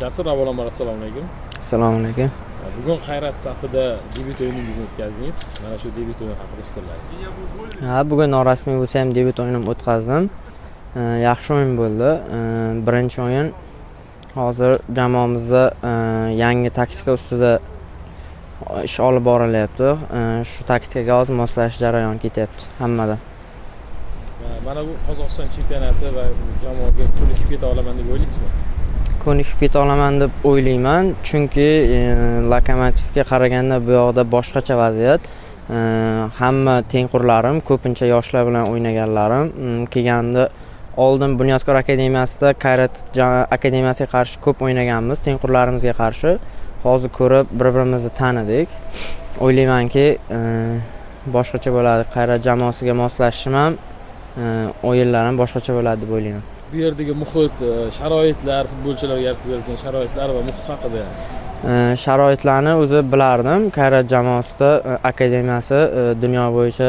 jasur avvalambor assalomu alaykum. Assalomu alaykum. Bugun qayrat safida debyut o'yiningizni o'tkazdingiz. Mana shu debyut o'yini haqida fikrlaringiz ha bugun norasmiy bo'lsa ham debyut o'yinim o'tkazdim yaxshi o'yin bo'ldi. Birinchi o'yin hozir jamoamizda yangi taktika ustida ish olib borilyapti. Shu taktikaga hozir moslashish jarayoni ketyapti hammada mana bu qozog'iston chempionati va jamoaga ko'nikib keta olaman deb o'ylaysizmi ko'nikib keta olaman deb o'ylayman. Chunki e, lokomotivga qaraganda bu yoqda boshqacha vaziyat. E, hamma tengqurlarim ko'pincha yoshlar bilan o'ynaganlarim kelganda oldin bunyodkor akademiyasida kayrat akademiyasiga qarshi ko'p o'ynaganmiz tengqurlarimizga qarshi. Hozir ko'rib bir birimizni tanidik. O'ylaymanki e, boshqacha bo'ladi. Qayrat jamoasiga moslashishim ham e, o'yinlar ham boshqacha bo'ladi deb o'ylayman. Bu yerdagi muhit e, sharoitlar futbolchilarga yaratib berilgan sharoitlar va muhit haqida? E, sharoitlarni o'zi bilardim. Kayrat jamoasida e, akademiyasi dunyo bo'yicha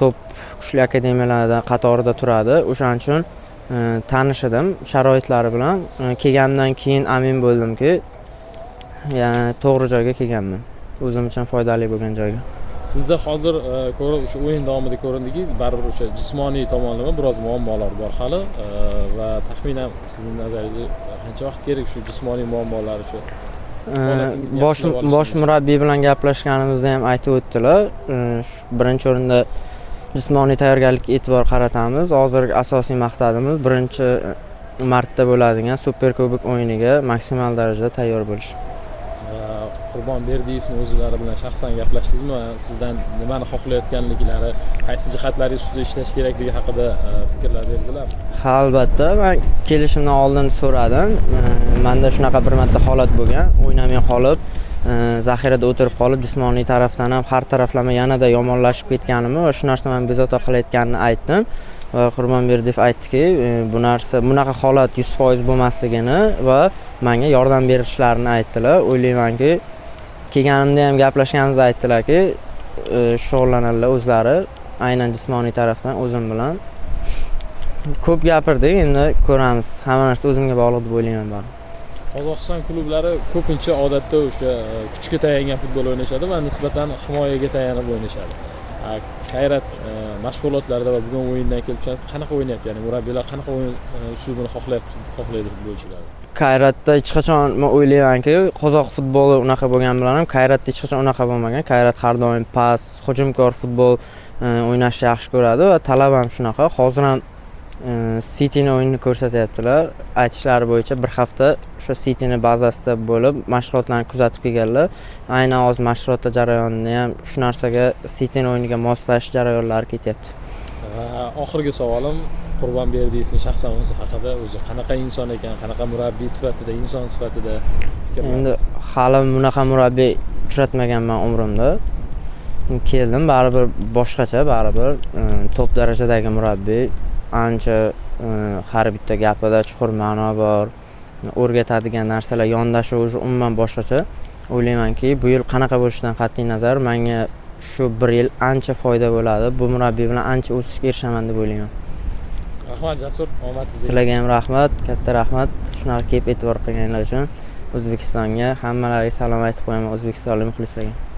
top kuchli akademiyalardan qatorida turadi. O'shaning uchun tanish edim sharoitlari bilan. Kelgandan keyin amin bo'ldimki yani to'g'ri joyga kelganman. O'zim uchun foydali bo'lgan joyga. Sizda hozir e, ko'rib o'sha o'yin davomida ko'rindiki baribir o'sha jismoniy tomonlama biroz muammolar bor hali e, va taxminan sizni nazaringizda qancha vaqt kerak shu jismoniy muammolar shu E, bosh bosh murabbiy bilan gaplashganimizda ham aytib o'tdilar. Birinchi o'rinda jismoniy tayyorgarlikka e'tibor qaratamiz. Hozirgi asosiy maqsadimiz birinchi marta bo'ladigan super kubok o'yiniga maksimal darajada tayyor bo'lish va qurbon berdiyevni o'zlari bilan shaxsan gaplashdingizmi? Sizdan nimani xohlayotganliklari qaysi jihatlari ustida ishlash kerakligi haqida e, fikrlar berdilarmi ha albatta man kelishimdan oldin so'radim. E, manda shunaqa bir marta holat bo'lgan. O'ynamay qolib e, zaxirada o'tirib qolib jismoniy tarafdan ham har taraflama yanada yomonlashib ketganimni va shu narsa mani bezovta qilayotganini aytdim. Va qurbonberdiyev aytdiki bu narsa bunaqa holat yuz foiz bo'lmasligini va manga yordam berishlarini aytdilar. O'ylaymanki kelganimda ham gaplashganimizda aytdilarki e, shug'ullanadilar o'zlari aynan jismoniy tarafdan o'zim bilan. Ko'p gapirdik endi ko'ramiz. Hamma narsa o'zimga bog'liq deb o'ylayman baribir qozog'iston klublari ko'pincha odatda o'sha e, kuchga tayangan futbol o'ynashadi va nisbatan himoyaga tayanib o'ynashadi. Qayrat e, mashg'ulotlarda va bugun o'yindan kelib chiqsangiz qanaqa o'ynayapti? Ya'ni murabbiylar qanaqa o'yin uslubini xohlayapti xohlaydi futbolchilar? Kayratda hech qachon man o'ylaymanki qozoq futboli unaqa bo'lgani bilan ham kayratda hech qachon unaqa bo'lmagan. Kayrat har doim pas hujumkor futbol e, o'ynashni yaxshi ko'radi va talab ham shunaqa. Hozir ham e, sitini o'yinini ko'rsatyaptilar. Aytishlari bo'yicha bir hafta o'sha sitini bazasida bo'lib mashg'ulotlarni kuzatib kelganlar. Aynan hozir mashg'ulotlar jarayonini ham shu narsaga sitini o'yiniga moslash jarayonlari ketyapti. Va oxirgi savolim qurbonberdiyevni shaxsan o'zi haqida o'zi qanaqa inson ekan qanaqa murabbiy sifatida inson sifatida endi hali bunaqa murabbiy uchratmaganman umrimda. Keldim baribir boshqacha baribir e, top darajadagi murabbiy. Ancha e, har bitta gapida chuqur ma'no bor o'rgatadigan narsalar yondashuvi уже umuman boshqacha. O'ylaymanki bu yil qanaqa bo'lishidan qat'iy nazar menga shu bir yil ancha foyda bo'ladi. Bu murabbiy bilan ancha o'sishga erishaman deb o'ylayman. Rahmat jasur. Omad sizga. Sizlarga ham rahmat katta rahmat. Shunaqa kelib e'tibor qilganinglar uchun o'zbekistonga hammalariga salom aytib qo'yaman o'zbekistonlik muxlislarga.